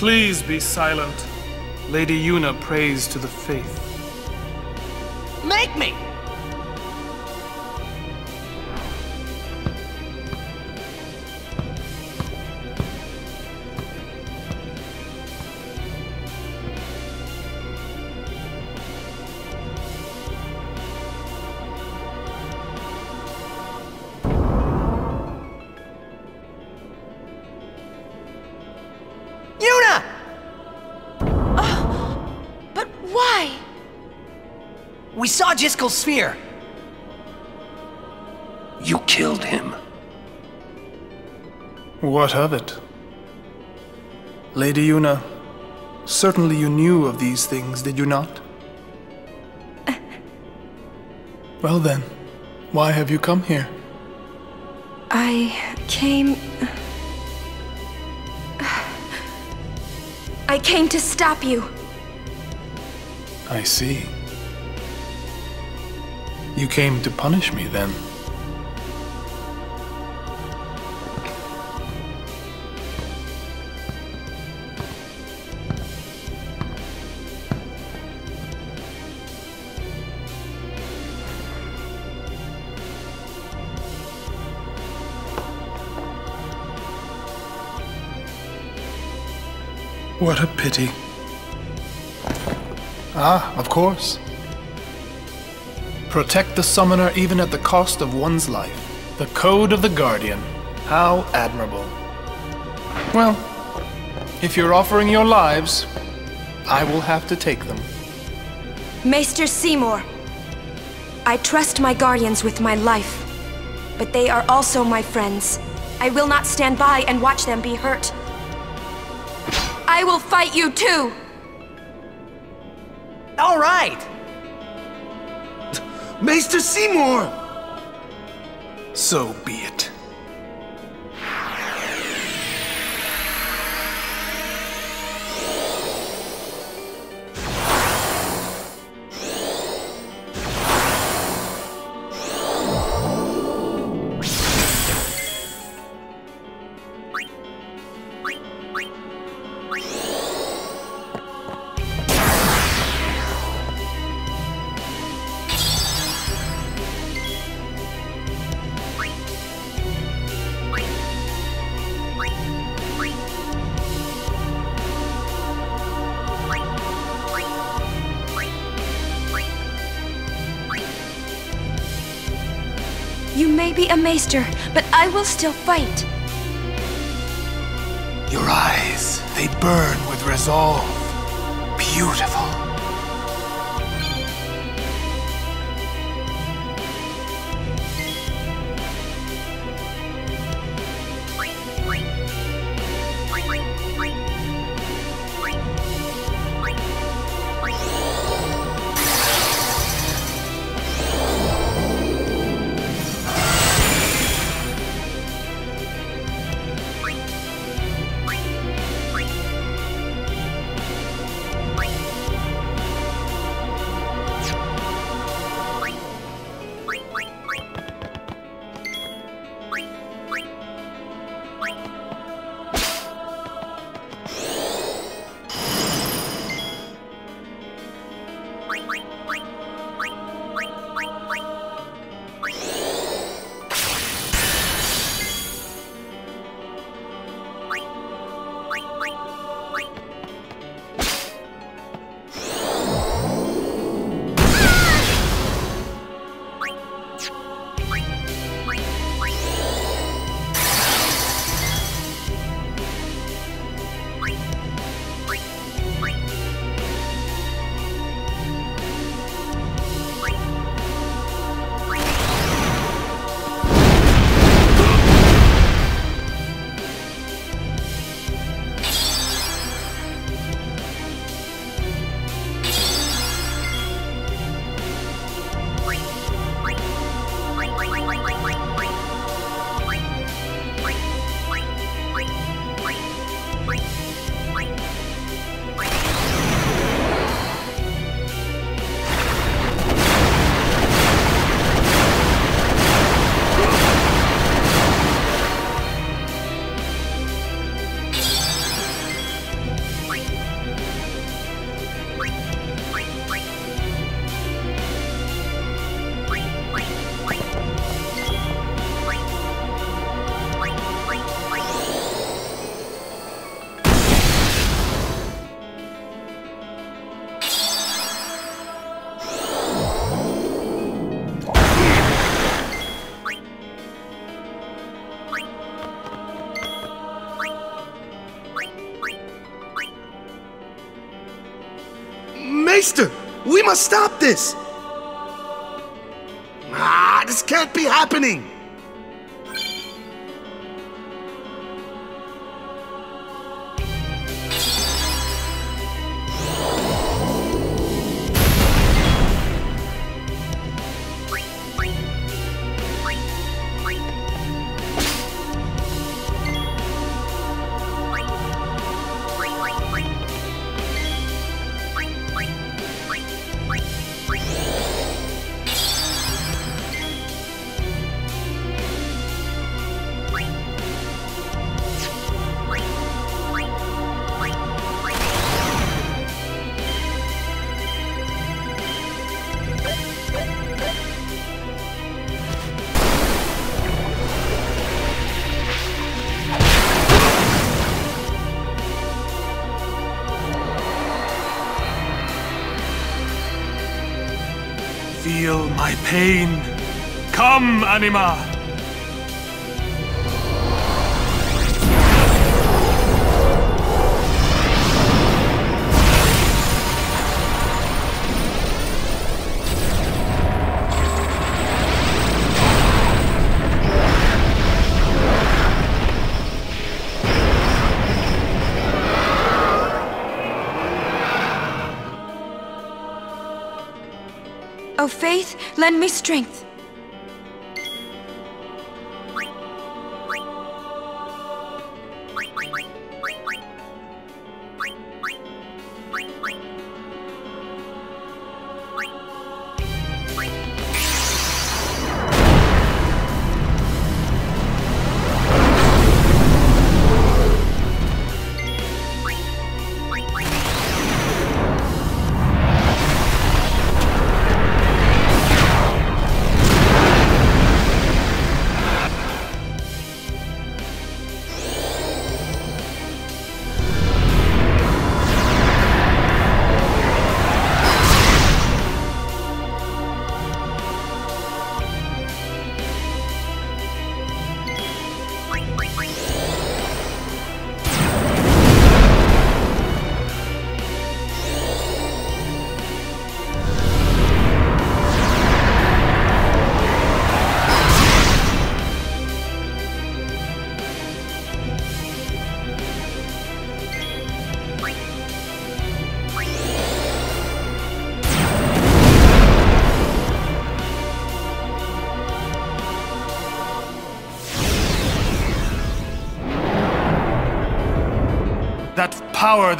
Please be silent. Lady Yuna prays to the fayth. Make me! We sphere. You killed him. What of it? Lady Yuna, certainly you knew of these things, did you not? well then, why have you come here? I came. I came to stop you. I see. You came to punish me then. What a pity. Ah, of course. Protect the summoner even at the cost of one's life. The Code of the Guardian. How admirable. Well, if you're offering your lives, I will have to take them. Maester Seymour. I trust my guardians with my life. But they are also my friends. I will not stand by and watch them be hurt. I will fight you too! All right! Maester Seymour! So be it. Be a maester, but I will still fight. Your eyes, they burn with resolve. Beautiful. Must stop this! Ah, this can't be happening! Pain. Come, Anima! O Fayth, lend me strength.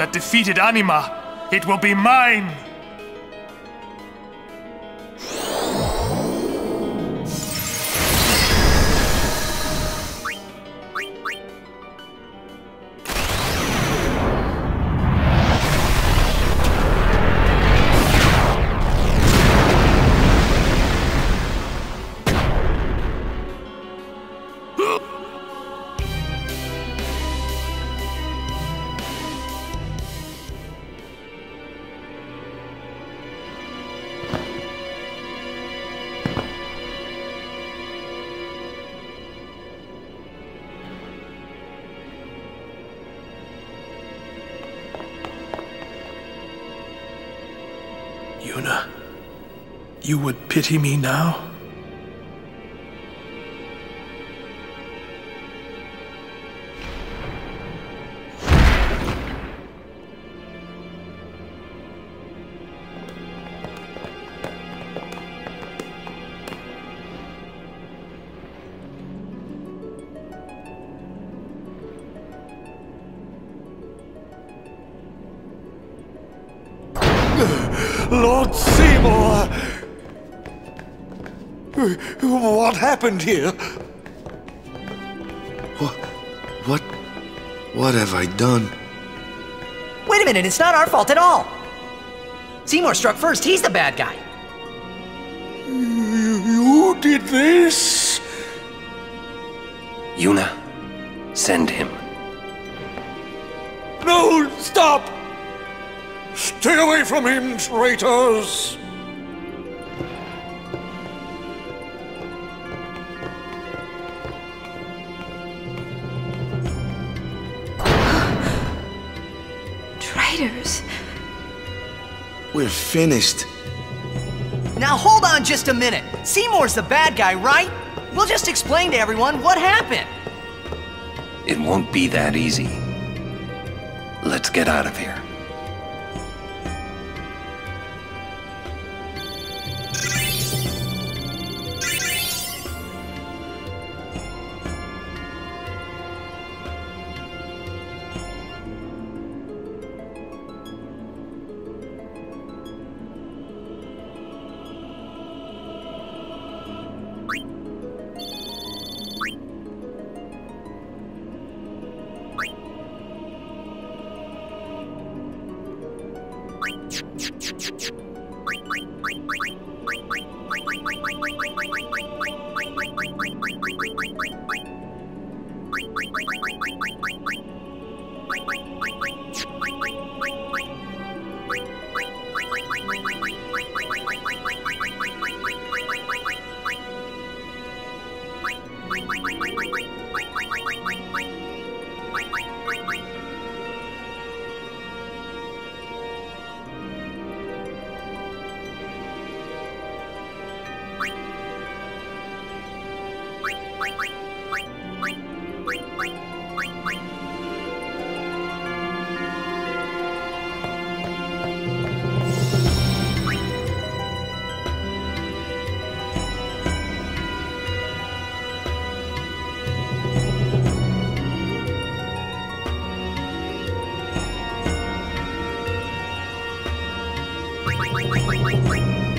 That defeated Anima, it will be mine! You would pity me now? Lord Seymour! What happened here? What? What? What have I done? Wait a minute, it's not our fault at all. Seymour struck first, he's the bad guy. You did this? Yuna, send him. No, stop! Stay away from him, traitors! Traitors. We're finished. Now hold on just a minute. Seymour's the bad guy, right? We'll just explain to everyone what happened. It won't be that easy. Let's get out of here. Oh! はい。